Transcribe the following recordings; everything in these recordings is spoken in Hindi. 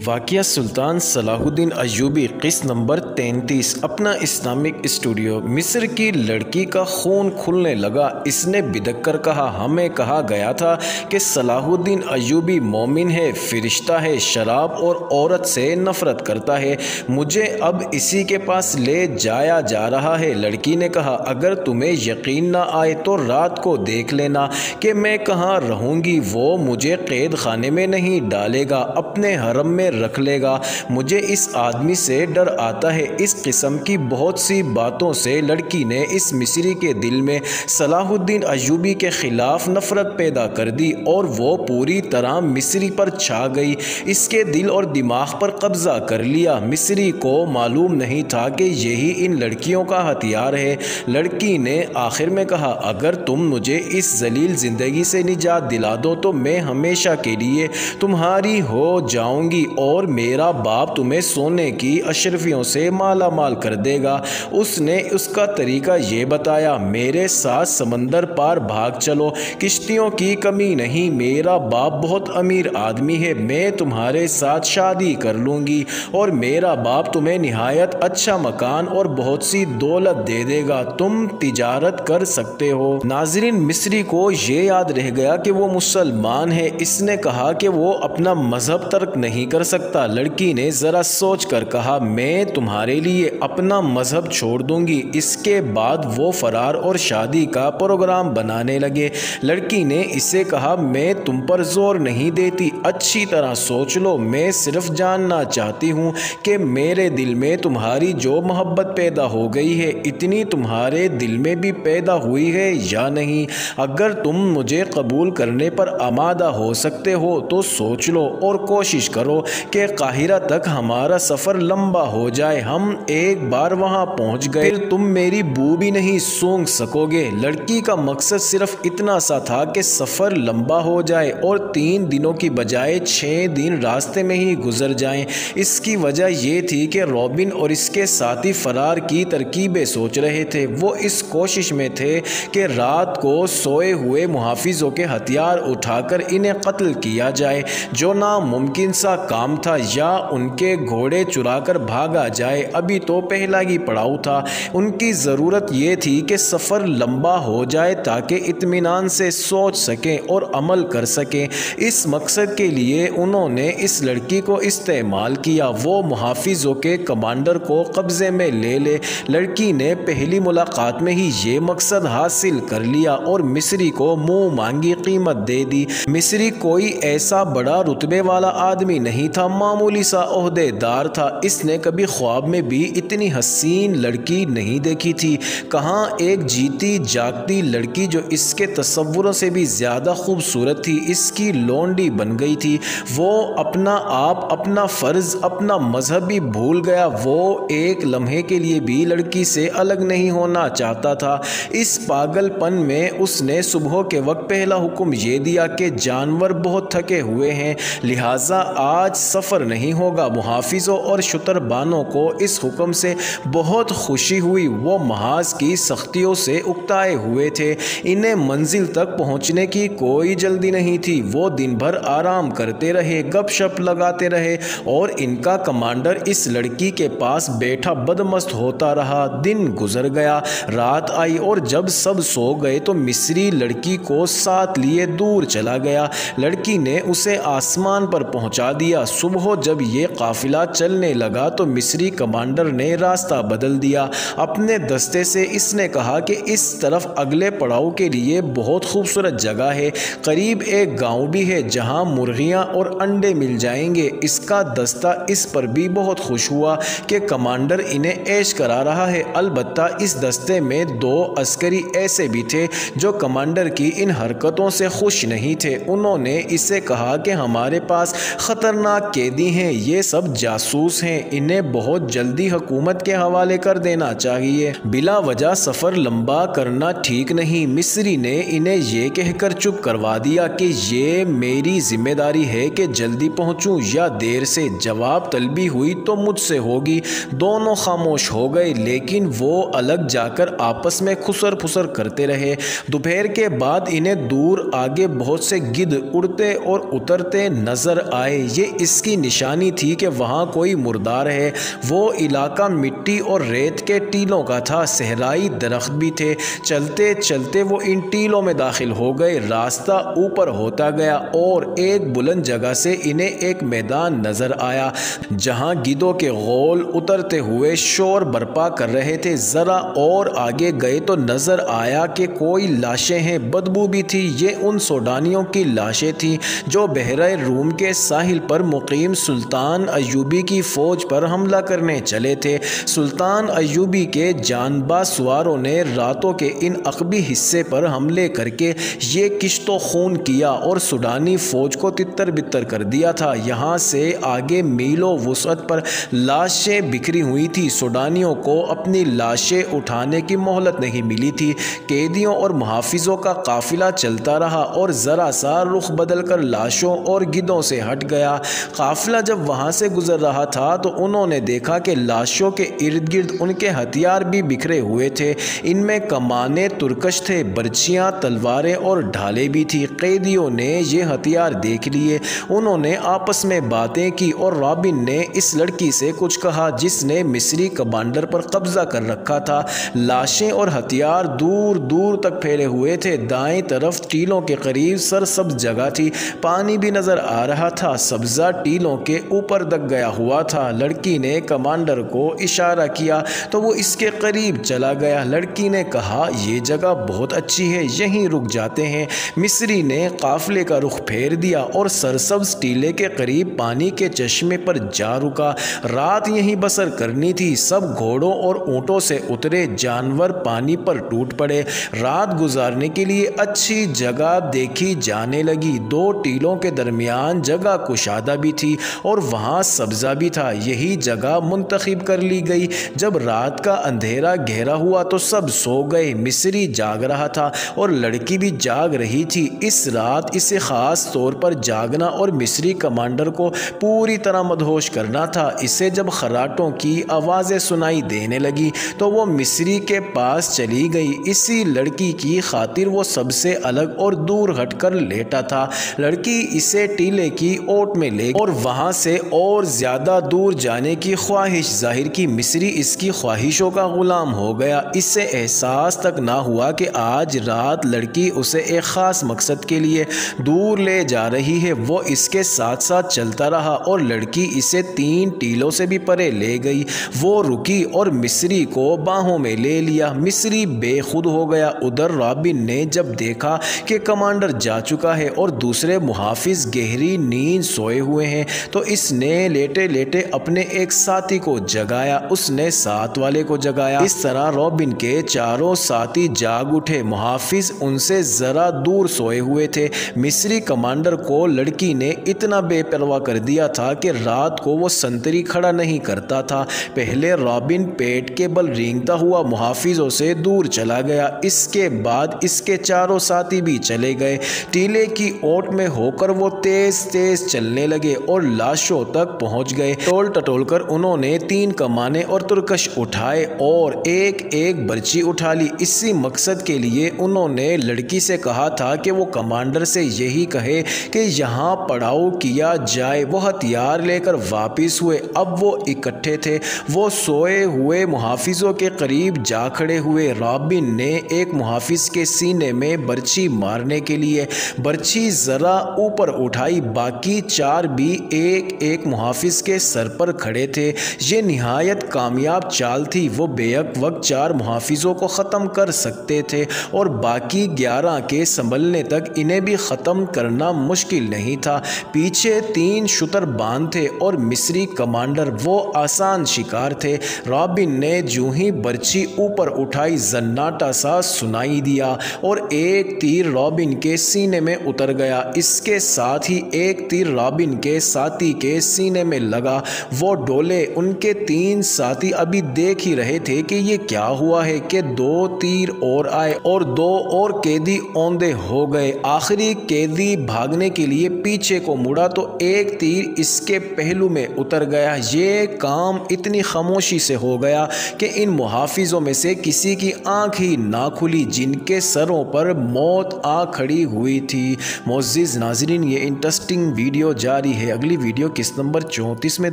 वाक़िया सुल्तान सलाहुद्दीन अयूबी किस्त नंबर तैंतीस अपना इस्लामिक स्टूडियो मिस्र की लड़की का खून खुलने लगा। इसने बिदक कर कहा, हमें कहा गया था कि सलाहुद्दीन अयूबी मोमिन है, फरिश्ता है, शराब और औरत से नफ़रत करता है। मुझे अब इसी के पास ले जाया जा रहा है, लड़की ने कहा। अगर तुम्हें यकीन ना आए तो रात को देख लेना कि मैं कहाँ रहूँगी, वो मुझे कैद खाने में नहीं डालेगा, अपने हरम में रख लेगा। मुझे इस आदमी से डर आता है। इस किस्म की बहुत सी बातों से लड़की ने इस मिस्री के दिल में सलाहुद्दीन अयूबी के ख़िलाफ़ नफ़रत पैदा कर दी और वो पूरी तरह मिस्री पर छा गई। इसके दिल और दिमाग पर कब्ज़ा कर लिया। मिस्री को मालूम नहीं था कि यही इन लड़कियों का हथियार है। लड़की ने आखिर में कहा, अगर तुम मुझे इस जलील ज़िंदगी से निजात दिला दो तो मैं हमेशा के लिए तुम्हारी हो जाऊँगी और मेरा बाप तुम्हें सोने की अशरफियों से माला माल कर देगा। उसने उसका तरीका ये बताया, मेरे साथ समंदर पार भाग चलो। किश्तियों की कमी नहीं, मेरा बाप बहुत अमीर आदमी है, मैं तुम्हारे साथ शादी कर लूँगी। और मेरा बाप तुम्हें नहायत अच्छा मकान और बहुत सी दौलत दे देगा। तुम तिजारत कर सकते हो। नाजरीन, मिस्री को ये याद रह गया कि वो मुसलमान है। इसने कहा कि वो अपना मज़हब तर्क नहीं कर सकता लड़की ने ज़रा सोच कर कहा, मैं तुम्हारे लिए अपना मज़हब छोड़ दूँगी। इसके बाद वो फ़रार और शादी का प्रोग्राम बनाने लगे। लड़की ने इसे कहा, मैं तुम पर ज़ोर नहीं देती। अच्छी तरह सोच लो। मैं सिर्फ़ जानना चाहती हूँ कि मेरे दिल में तुम्हारी जो मोहब्बत पैदा हो गई है, इतनी तुम्हारे दिल में भी पैदा हुई है या नहीं? अगर तुम मुझे कबूल करने पर आमादा हो सकते हो तो सोच लो और कोशिश करो। कि काहिरा तक हमारा सफ़र लंबा हो जाए। हम एक बार वहाँ पहुँच गए। फिर तुम मेरी बू भी नहीं सूंघ सकोगे। लड़की का मकसद सिर्फ़ इतना सा था कि सफ़र लंबा हो जाए और तीन दिनों की बजाय छः दिन रास्ते में ही गुजर जाएँ। इसकी वजह यह थी कि रॉबिन और इसके साथी फरार की तरकीबें सोच रहे थे। वो इस कोशिश में थे कि रात को सोए हुए मुहाफिजों के हथियार उठाकर इन्हें कत्ल किया जाए, जो नामुमकिन सा काम था या उनके घोड़े चुराकर भागा जाए, अभी तो पहला ही पड़ाव था। उनकी ज़रूरत ये थी कि सफ़र लंबा हो जाए ताकि इतमान से सोच सकें और अमल कर सकें। इस मकसद के लिए उन्होंने इस लड़की को इस्तेमाल किया। वो मुहाफिजों के कमांडर को कब्ज़े में ले ले। लड़की ने पहली मुलाकात में ही ये मकसद हासिल कर लिया और मिस्री को मुँह मांगी कीमत दे दी। मिस्री कोई ऐसा बड़ा रुतबे वाला आदमी नहीं था मामूली सा अहदेदार था। इसने कभी ख्वाब में भी इतनी हसीन लड़की नहीं देखी थी। कहाँ एक जीती, जागती लड़की जो इसके तस्वुरों से भी ज़्यादा खूबसूरत थी, इसकी लोंडी बन गई थी। वो अपना आप, अपना फ़र्ज़, अपना मज़हब भी भूल गया। वो एक लम्हे के लिए भी लड़की से अलग नहीं होना चाहता था। इस पागलपन में उसने सुबह के वक्त पहला हुक्म ये दिया कि जानवर बहुत थके हुए हैं। लिहाजा आज सफ़र नहीं होगा। मुहाफिजों और शुतरबानों को इस हुक्म से बहुत खुशी हुई। वो महाज की सख्तियों से उकताए हुए थे। इन्हें मंजिल तक पहुँचने की कोई जल्दी नहीं थी। वो दिन भर आराम करते रहे, गपशप लगाते रहे और इनका कमांडर इस लड़की के पास बैठा बदमस्त होता रहा। दिन गुजर गया, रात आई और जब सब सो गए तो मिस्री लड़की को साथ लिए दूर चला गया। लड़की ने उसे आसमान पर पहुँचा दिया। सुबह जब ये काफिला चलने लगा तो मिस्री कमांडर ने रास्ता बदल दिया। अपने दस्ते से इसने कहा कि इस तरफ़ अगले पड़ाव के लिए बहुत खूबसूरत जगह है। करीब एक गाँव भी है जहाँ मुर्गियाँ और अंडे मिल जाएँगे। इसका दस्ता इस पर भी बहुत खुश हुआ कि कमांडर इन्हें ऐश करा रहा है। अलबत्ता इस दस्ते में दो अस्करी ऐसे भी थे जो कमांडर की इन हरकतों से खुश नहीं थे। उन्होंने इसे कहा कि हमारे पास ख़तरनाक कैदी हैं, ये सब जासूस हैं, इन्हें बहुत जल्दी हुकूमत के हवाले कर देना चाहिए। बिला वजह सफ़र लंबा करना ठीक नहीं, मिस्री ने इन्हें ये कहकर चुप करवा दिया कि ये मेरी ज़िम्मेदारी है कि जल्दी पहुंचूं या देर से जवाब तलबी हुई तो मुझसे होगी। दोनों खामोश हो गए, लेकिन वो अलग जाकर आपस में खुसर फुसर करते रहे। दोपहर के बाद इन्हें दूर आगे बहुत से गिद्ध उड़ते और उतरते नज़र आए। ये इसकी निशानी थी कि वहाँ कोई मुर्दार है। वो इलाका मिट्टी और रेत के टीलों का था, सहराई दरख्त भी थे। चलते चलते वो इन टीलों में दाखिल हो गए। रास्ता ऊपर होता गया और एक बुलंद जगह से इन्हें एक मैदान नज़र आया, जहाँ गिदों के गोल उतरते हुए शोर बर्पा कर रहे थे। ज़रा और आगे गए तो नज़र आया कि कोई लाशें हैं। बदबू भी थी। ये उन सोडानियों की लाशें थीं जो बहरा रूम के साहिल पर मुकीम सुल्तान अयूबी की फ़ौज पर हमला करने चले थे। सुल्तान अयूबी के जानबा सवारों ने रातों के इन अकबी हिस्से पर हमले करके ये किश्तो खून किया और सुडानी फ़ौज को तितर बितर कर दिया था। यहाँ से आगे मीलों वसत पर लाशें बिखरी हुई थी। सुडानियों को अपनी लाशें उठाने की मोहलत नहीं मिली थी। कैदियों और मुहाफ़ों का काफिला चलता रहा और ज़रा सा रुख बदल कर लाशों और गिदों से हट गया। काफिला जब वहाँ से गुजर रहा था तो उन्होंने देखा कि लाशों के इर्द गिर्द उनके हथियार भी बिखरे हुए थे। इनमें कमाने तुरकश थे बर्चियाँ तलवारें और ढाले भी थी। कैदियों ने ये हथियार देख लिए। उन्होंने आपस में बातें की और रॉबिन ने इस लड़की से कुछ कहा, जिसने मिस्री कमांडर पर कब्जा कर रखा था। लाशें और हथियार दूर दूर तक फैले हुए थे। दाएँ तरफ़ टीलों के करीब सरसब्ज जगह थी। पानी भी नज़र आ रहा था। सब्जा टीलों के ऊपर दग गया हुआ था। लड़की ने कमांडर को इशारा किया तो वो इसके करीब चला गया। लड़की ने कहा यह जगह बहुत अच्छी है, यहीं रुक जाते हैं। मिस्री ने काफले का रुख फेर दिया और सरसब्ज टीले के करीब पानी के चश्मे पर जा रुका। रात यहीं बसर करनी थी। सब घोड़ों और ऊँटों से उतरे, जानवर पानी पर टूट पड़े। रात गुजारने के लिए अच्छी जगह देखी जाने लगी। दो टीलों के दरमियान जगह कुशादा भी थी और वहाँ सब्ज़ा भी था। यही जगह मुंतखब कर ली गई। जब रात का अंधेरा गहरा हुआ तो सब सो गए। मिस्री जाग रहा था और लड़की भी जाग रही थी। इस रात इसे ख़ास तौर पर जागना और मिस्री कमांडर को पूरी तरह मदहोश करना था। इसे जब खराटों की आवाज़ें सुनाई देने लगी तो वो मिस्री के पास चली गई। इसी लड़की की खातिर वो सबसे अलग और दूर हटकर लेटा था। लड़की इसे टीले की ओट में ले और वहाँ से और ज़्यादा दूर जाने की ख्वाहिश। ज़ाहिर की, मिस्री इसकी ख्वाहिशों का ग़ुलाम हो गया। इससे एहसास तक ना हुआ कि आज रात लड़की उसे एक ख़ास मकसद के लिए दूर ले जा रही है। वो इसके साथ साथ चलता रहा और लड़की इसे तीन टीलों से भी परे ले गई। वो रुकी और मिस्री को बाहों में ले लिया। मिस्री बेखुद हो गया। उधर रॉबिन ने जब देखा कि कमांडर जा चुका है और दूसरे मुहाफिज गहरी नींद सोए हुए हैं। तो इसने लेटे लेटे अपने एक साथी को जगाया। उसने साथ वाले को जगाया। इस तरह रॉबिन के चारों साथी जाग उठे। मुहाफिज उनसे ज़रा दूर सोए हुए थे। मिस्री कमांडर को लड़की ने इतना बेपरवाह कर दिया था कि रात को वो संतरी खड़ा नहीं करता था। पहले रॉबिन पेट के बल रेंगता हुआ मुहाफिजों से दूर चला गया। इसके बाद इसके चारों साथी भी चले गए। टीले की ओट में होकर वो तेज तेज चलने लगे। और लाशों तक पहुँच गए। टोल टटोल कर उन्होंने तीन कमाने और तुरकश उठाए और एक एक बर्ची उठा ली। इसी मकसद के लिए उन्होंने लड़की से कहा था कि वो कमांडर से यही कहे कि यहाँ पड़ाव किया जाए। वो हथियार लेकर वापिस हुए। अब वो इकट्ठे थे। वो सोए हुए मुहाफिजों के करीब जा खड़े हुए। रॉबिन ने एक मुहाफिज के सीने में बर्ची मारने के लिए। बर्ची ज़रा ऊपर उठाई। बाकी चार भी एक एक मुहाफिज के सर पर खड़े थे। ये नहायत कामयाब चाल थी। वो बेक वक्त चार मुहाफिजों को ख़त्म कर सकते थे और बाकी ग्यारह के संभलने तक इन्हें भी ख़त्म करना मुश्किल नहीं था। पीछे तीन शुतर बाँध थे और मिस्री कमांडर वो आसान शिकार थे। रॉबिन ने जूँ ही बर्ची ऊपर उठाई, जन्नाटा सा सुनाई दिया और एक तीर रॉबिन के सीने में उतर गया। इसके साथ ही एक तीर रॉबिन के साथी के सीने में लगा। वो डोले, उनके तीन साथी अभी देख ही रहे थे कि ये क्या हुआ है कि दो तीर और आए और दो और कैदी औंधे हो गए। आखिरी कैदी भागने के लिए पीछे को मुड़ा तो एक तीर इसके पहलू में उतर गया। ये काम इतनी खामोशी से हो गया कि इन मुहाफिजों में से किसी की आँख ही ना खुली, जिनके सरों पर मौत आ खड़ी हुई थी। मोजिज़ नाजरीन, ये इंटरेस्टिंग वीडियो जारी है। अगली वीडियो किस नंबर चौंतीस में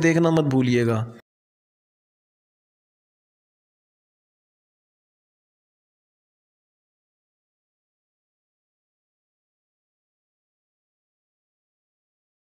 देखना मत भूलिएगा।